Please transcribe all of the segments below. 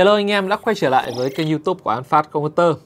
Hello anh em, đã quay trở lại với kênh youtube của Alphard Computer.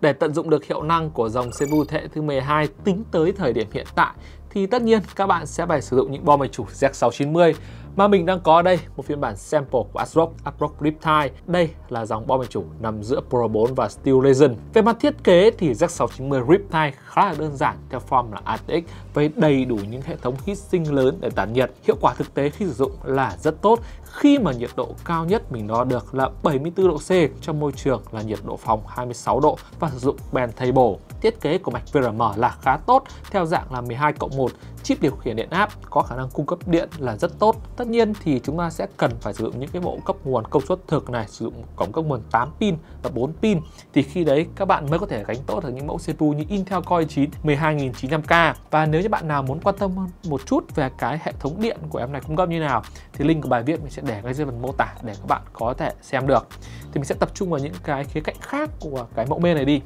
Để tận dụng được hiệu năng của dòng CPU thế hệ thứ 12 tính tới thời điểm hiện tại, thì tất nhiên các bạn sẽ phải sử dụng những bo máy chủ Z690 mà mình đang có đây một phiên bản sample của ASRock, ASRock Riptide. Đây là dòng bom chủ nằm giữa Pro 4 và Steel Legend. Về mặt thiết kế thì Z690 Riptide khá là đơn giản theo form là ATX với đầy đủ những hệ thống heatsink lớn để tản nhiệt. Hiệu quả thực tế khi sử dụng là rất tốt khi mà nhiệt độ cao nhất mình đo được là 74 độ C trong môi trường là nhiệt độ phòng 26 độ và sử dụng band table. Thiết kế của mạch VRM là khá tốt theo dạng là 12 cộng 1 chip điều khiển điện áp có khả năng cung cấp điện là rất tốt. Tất nhiên thì chúng ta sẽ cần phải sử dụng những cái bộ cấp nguồn công suất thực này, sử dụng cổng cấp nguồn 8 pin và 4 pin thì khi đấy các bạn mới có thể gánh tốt được những mẫu CPU như Intel Core i9 12900K. Và nếu như bạn nào muốn quan tâm hơn một chút về cái hệ thống điện của em này cung cấp như nào thì link của bài viết mình sẽ để ngay dưới phần mô tả để các bạn có thể xem được. Thì mình sẽ tập trung vào những cái khía cạnh khác của cái mẫu mê này đi.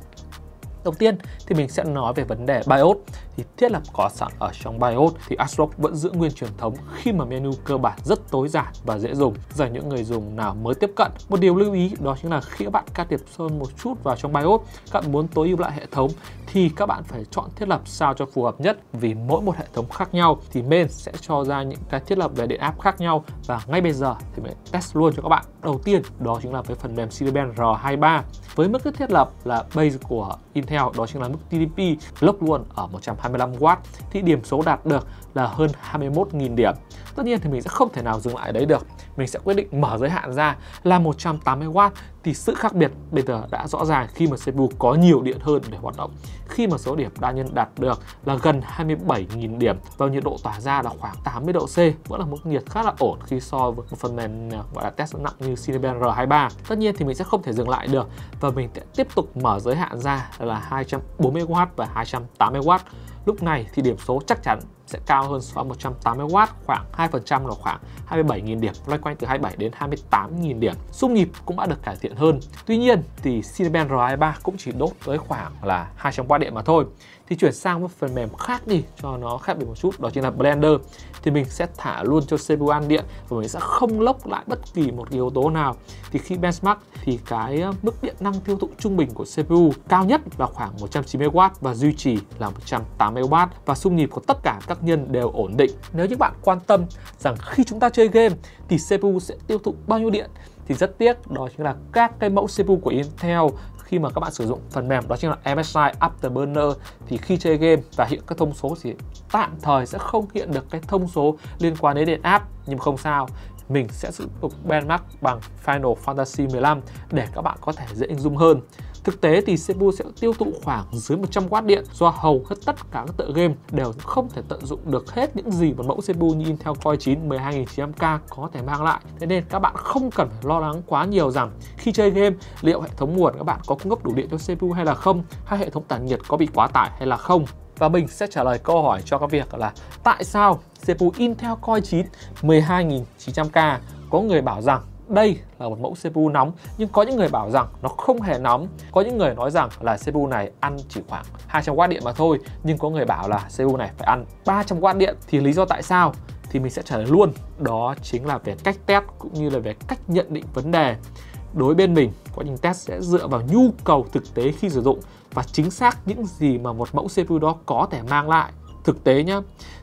Đầu tiên thì mình sẽ nói về vấn đề BIOS thì thiết lập có sẵn ở trong BIOS thì ASRock vẫn giữ nguyên truyền thống khi mà menu cơ bản rất tối giản và dễ dùng dành những người dùng nào mới tiếp cận. Một điều lưu ý đó chính là khi các bạn can thiệp sơn một chút vào trong BIOS, các bạn muốn tối ưu lại hệ thống thì các bạn phải chọn thiết lập sao cho phù hợp nhất vì mỗi một hệ thống khác nhau thì main sẽ cho ra những cái thiết lập về điện áp khác nhau và ngay bây giờ thì mình test luôn cho các bạn. Đầu tiên đó chính là với phần mềm Cinebench R23 với mức thiết lập là base của Intel, đó chính là mức TDP lốc luôn ở 125W thì điểm số đạt được là hơn 21.000 điểm. Tất nhiên thì mình sẽ không thể nào dừng lại đấy được. Mình sẽ quyết định mở giới hạn ra là 180W thì sự khác biệt bây giờ đã rõ ràng khi mà CPU có nhiều điện hơn để hoạt động. Khi mà số điểm đa nhân đạt được là gần 27.000 điểm, và nhiệt độ tỏa ra là khoảng 80 độ C, vẫn là mức nhiệt khá là ổn khi so với một phần mềm ờ, gọi là test nặng như Cinebench R23. Tất nhiên thì mình sẽ không thể dừng lại được và mình sẽ tiếp tục mở giới hạn ra là 240W và 280W. Lúc này thì điểm số chắc chắn sẽ cao hơn so với 180W khoảng 2% là khoảng 27.000 điểm, loanh quanh từ 27 đến 28.000 điểm. Xung nhịp cũng đã được cải thiện hơn. Tuy nhiên thì Cinebench R23 cũng chỉ đốt tới khoảng là 200W điện mà thôi thì chuyển sang một phần mềm khác đi, cho nó khác biệt một chút, đó chính là Blender. Thì mình sẽ thả luôn cho CPU ăn điện và mình sẽ không lốc lại bất kỳ một yếu tố nào. Thì khi benchmark thì cái mức điện năng tiêu thụ trung bình của CPU cao nhất là khoảng 190W và duy trì là 180W và xung nhịp của tất cả các nhân đều ổn định. Nếu như bạn quan tâm rằng khi chúng ta chơi game thì CPU sẽ tiêu thụ bao nhiêu điện thì rất tiếc, đó chính là các cái mẫu CPU của Intel khi mà các bạn sử dụng phần mềm, đó chính là MSI Afterburner, thì khi chơi game và hiện các thông số thì tạm thời sẽ không hiện được cái thông số liên quan đến điện áp nhưng không sao. Mình sẽ sử dụng benchmark bằng Final Fantasy 15 để các bạn có thể dễ hình dung hơn. Thực tế thì CPU sẽ tiêu thụ khoảng dưới 100W điện do hầu hết tất cả các tựa game đều không thể tận dụng được hết những gì mà mẫu CPU như Intel Core i9 12900K có thể mang lại. Thế nên các bạn không cần phải lo lắng quá nhiều rằng khi chơi game liệu hệ thống nguồn các bạn có cung cấp đủ điện cho CPU hay là không, hay hệ thống tản nhiệt có bị quá tải hay là không. Và mình sẽ trả lời câu hỏi cho các việc là tại sao CPU Intel Core i9 12900K có người bảo rằng đây là một mẫu CPU nóng, nhưng có những người bảo rằng nó không hề nóng. Có những người nói rằng là CPU này ăn chỉ khoảng 200W điện mà thôi, nhưng có người bảo là CPU này phải ăn 300W điện. Thì lý do tại sao? Thì mình sẽ trả lời luôn. Đó chính là về cách test cũng như là về cách nhận định vấn đề. Đối bên mình quá trình test sẽ dựa vào nhu cầu thực tế khi sử dụng và chính xác những gì mà một mẫu CPU đó có thể mang lại thực tế nhá,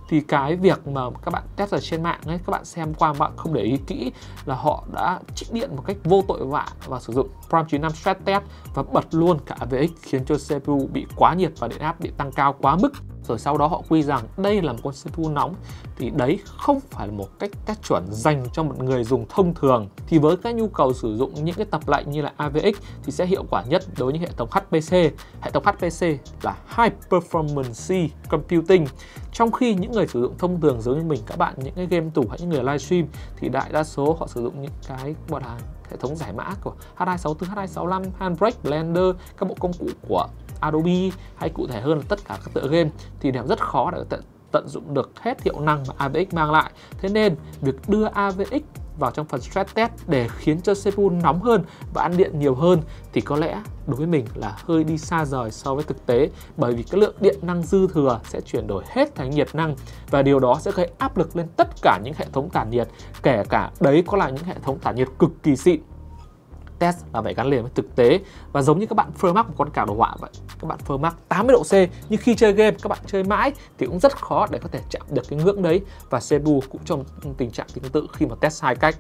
thì cái việc mà các bạn test ở trên mạng ấy, các bạn xem qua bạn không để ý kỹ là họ đã trích điện một cách vô tội vạ và sử dụng Prom 95 stress test và bật luôn cả VX khiến cho CPU bị quá nhiệt và điện áp bị tăng cao quá mức rồi sau đó họ quy rằng đây là một con CPU nóng. Thì đấy không phải là một cách test chuẩn dành cho một người dùng thông thường. Thì với các nhu cầu sử dụng những cái tập lệnh như là AVX thì sẽ hiệu quả nhất đối với những hệ thống HPC hệ thống HPC là High Performance Computing. Trong khi những người sử dụng thông thường giống như mình các bạn những cái game tủ hay những người livestream thì đại đa số họ sử dụng những cái gọi là hệ thống giải mã của H264, H265, Handbrake, Blender, các bộ công cụ của Adobe hay cụ thể hơn là tất cả các tựa game thì đều rất khó để tận, tận dụng được hết hiệu năng mà AVX mang lại. Thế nên việc đưa AVX vào trong phần stress test để khiến cho CPU nóng hơn và ăn điện nhiều hơn thì có lẽ đối với mình là hơi đi xa rời so với thực tế bởi vì cái lượng điện năng dư thừa sẽ chuyển đổi hết thành nhiệt năng và điều đó sẽ gây áp lực lên tất cả những hệ thống tản nhiệt kể cả đấy có là những hệ thống tản nhiệt cực kỳ xịn test là phải gắn liền với thực tế. Và giống như các bạn phơ mắc một con cào đồ họa vậy. Các bạn phơ mắc 80 độ C, nhưng khi chơi game, các bạn chơi mãi thì cũng rất khó để có thể chạm được cái ngưỡng đấy. Và CPU cũng trong tình trạng tương tự khi mà test sai cách.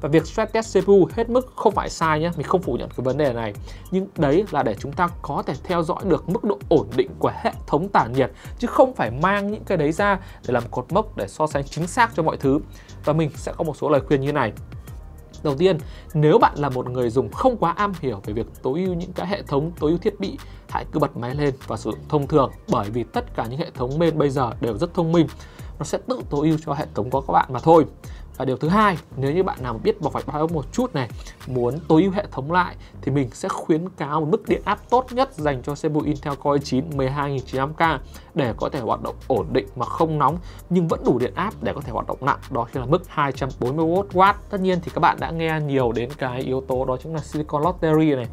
Và việc stress test CPU hết mức không phải sai nhé mình không phủ nhận cái vấn đề này. Nhưng đấy là để chúng ta có thể theo dõi được mức độ ổn định của hệ thống tản nhiệt, chứ không phải mang những cái đấy ra để làm cột mốc, để so sánh chính xác cho mọi thứ. Và mình sẽ có một số lời khuyên như này. Đầu tiên, nếu bạn là một người dùng không quá am hiểu về việc tối ưu những cái hệ thống tối ưu thiết bị, hãy cứ bật máy lên và sử dụng thông thường bởi vì tất cả những hệ thống main bây giờ đều rất thông minh. Nó sẽ tự tối ưu cho hệ thống của các bạn mà thôi. Và điều thứ hai, nếu như bạn nào biết bọc vạch BIOS một chút này, muốn tối ưu hệ thống lại thì mình sẽ khuyến cáo một mức điện áp tốt nhất dành cho CPU Intel Core i9 12900K để có thể hoạt động ổn định mà không nóng nhưng vẫn đủ điện áp để có thể hoạt động nặng, đó chính là mức 240W. Tất nhiên thì các bạn đã nghe nhiều đến cái yếu tố đó chính là Silicon Lottery này.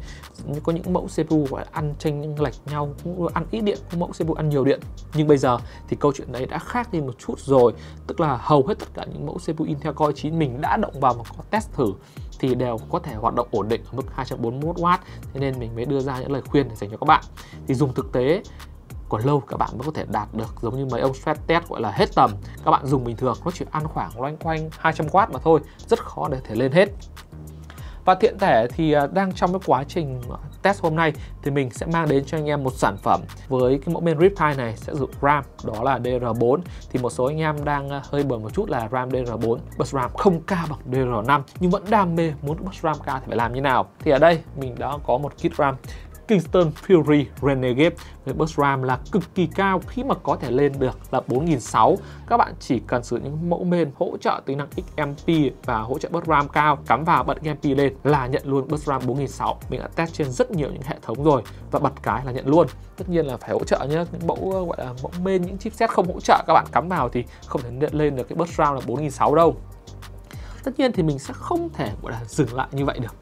Có những mẫu CPU gọi là ăn tranh lệch nhau, cũng ăn ít điện, có mẫu CPU ăn nhiều điện. Nhưng bây giờ thì câu chuyện đấy đã khác đi một chút rồi, tức là hầu hết tất cả những mẫu CPU Intel theo coi 9 mình đã động vào và có test thử thì đều có thể hoạt động ổn định ở mức 241W thế nên mình mới đưa ra những lời khuyên để dành cho các bạn. Thì dùng thực tế còn lâu các bạn mới có thể đạt được giống như mấy ông stress test gọi là hết tầm. Các bạn dùng bình thường nó chỉ ăn khoảng loanh quanh 200W mà thôi, rất khó để thể lên hết. Và tiện thể thì à, đang trong cái quá trình à, test hôm nay thì mình sẽ mang đến cho anh em một sản phẩm với cái mẫu bên Riptide này sẽ dùng dụng RAM, đó là DR4 thì một số anh em đang ờ, hơi buồn một chút là RAM DR4 bus RAM không cao bằng DR5 nhưng vẫn đam mê muốn bus RAM cao thì phải làm như nào. Thì ở đây mình đã có một kit RAM Kingston Fury Renegade. Với bus RAM là cực kỳ cao, khi mà có thể lên được là 4006 các bạn chỉ cần sử dụng những mẫu main hỗ trợ tính năng XMP và hỗ trợ bus RAM cao, cắm vào bật XMP lên là nhận luôn bus RAM 4006 mình đã test trên rất nhiều những hệ thống rồi và bật cái là nhận luôn. Tất nhiên là phải hỗ trợ nhé những mẫu ờ, gọi là mẫu main những chipset không hỗ trợ các bạn cắm vào thì không thể nhận lên được cái bus RAM là 4006 đâu. Tất nhiên thì mình sẽ không thể, gọi là, dừng lại như vậy được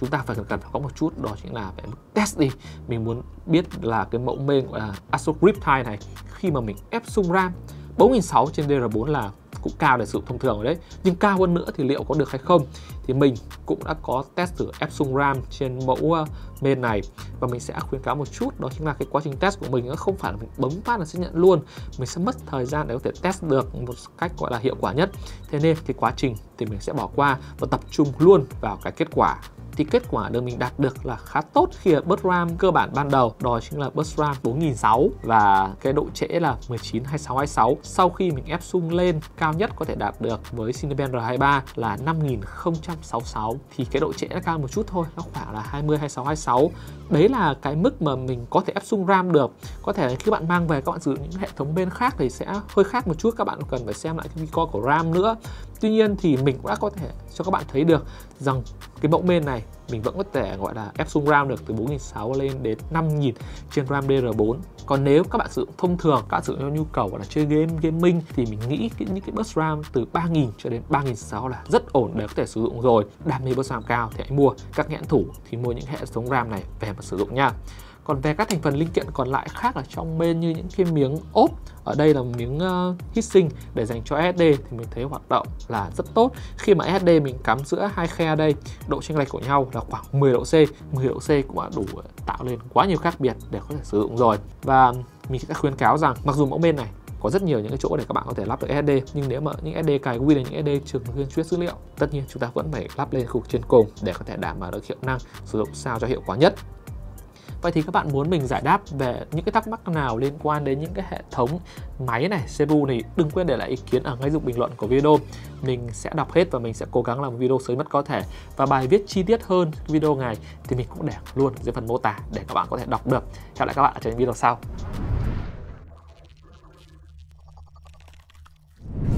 chúng ta phải cần phải có một chút, đó chính là phải test đi. Mình muốn biết là cái mẫu main gọi là Asogriptide này, khi mà mình ép sung RAM 4006 trên DR4 là cũng cao để sử dụng thông thường rồi đấy. Nhưng cao hơn nữa thì liệu có được hay không? Thì mình cũng đã có test thử ép sung RAM trên mẫu ờ, main này. Và mình sẽ khuyến cáo một chút, đó chính là cái quá trình test của mình nó không phải là mình bấm phát là sẽ nhận luôn. Mình sẽ mất thời gian để có thể test được một cách gọi là hiệu quả nhất. Thế nên cái quá trình thì mình sẽ bỏ qua và tập trung luôn vào cái kết quả thì kết quả được mình đạt được là khá tốt khi ở bus RAM cơ bản ban đầu, đó chính là bus RAM 4006 và cái độ trễ là 19 26 26 sau khi mình ép sung lên, cao nhất có thể đạt được với Cinebench R23 là 5066 thì cái độ trễ nó cao một chút thôi, nó khoảng là 20 26 26 đấy là cái mức mà mình có thể ép sung RAM được. Có thể khi bạn mang về, các bạn sử dụng những hệ thống bên khác thì sẽ hơi khác một chút. Các bạn cần phải xem lại cái core của RAM nữa tuy nhiên thì mình cũng đã có thể cho các bạn thấy được rằng cái mẫu main này mình vẫn có thể gọi là ép sung RAM được từ 4600 lên đến 5000 trên RAM DR4 còn nếu các bạn sử dụng thông thường các bạn sử dụng cho nhu cầu là chơi game gaming thì mình nghĩ cái, những cái bus RAM từ 3000 cho đến 3600 là rất ổn để có thể sử dụng rồi. Đam mê bus RAM cao thì hãy mua. Các nhãn thủ thì mua những hệ thống RAM này về mà sử dụng nha còn về các thành phần linh kiện còn lại khác ở trong bên như những cái miếng ốp ở đây là miếng ờ, uh, sinh để dành cho SSD thì mình thấy hoạt động là rất tốt. Khi mà SSD mình cắm giữa hai khe đây độ chênh lệch của nhau là khoảng 10 độ C 10 độ C cũng đã đủ tạo lên quá nhiều khác biệt để có thể sử dụng rồi. Và mình sẽ khuyến cáo rằng mặc dù mẫu bên này có rất nhiều những cái chỗ để các bạn có thể lắp được SSD nhưng nếu mà những SSD cài Win là những SSD trường chuyên chuyết dữ liệu tất nhiên chúng ta vẫn phải lắp lên khu trên cùng để có thể đảm bảo được hiệu năng sử dụng sao cho hiệu quả nhất. Vậy thì các bạn muốn mình giải đáp về những cái thắc mắc nào liên quan đến những cái hệ thống máy này, CPU này đừng quên để lại ý kiến ở ngay dung bình luận của video. Mình sẽ đọc hết và mình sẽ cố gắng làm video sớm nhất có thể. Và bài viết chi tiết hơn video này thì mình cũng để luôn dưới phần mô tả để các bạn có thể đọc được. Hẹn lại các bạn ở trong video sau.